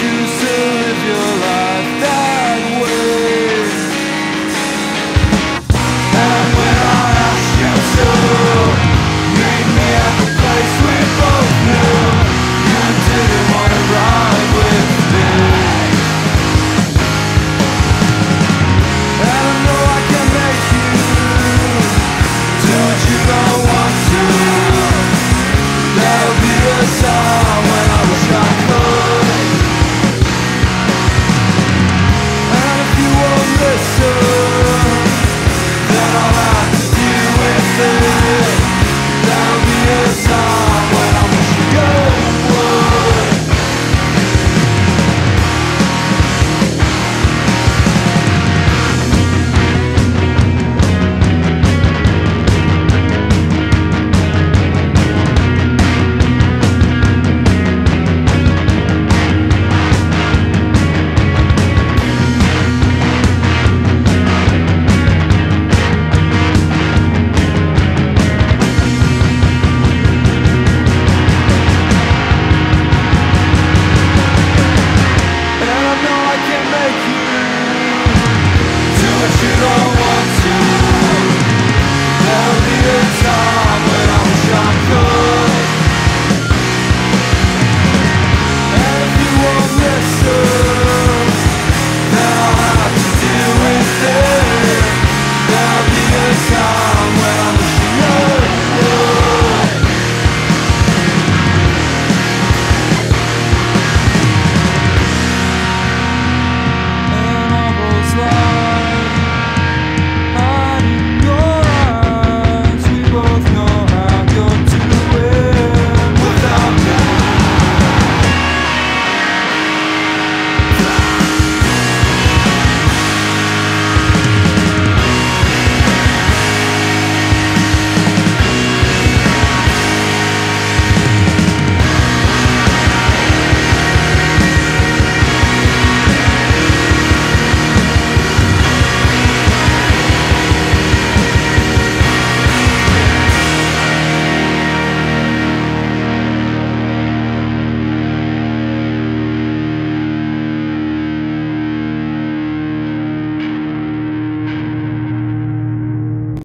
Choose.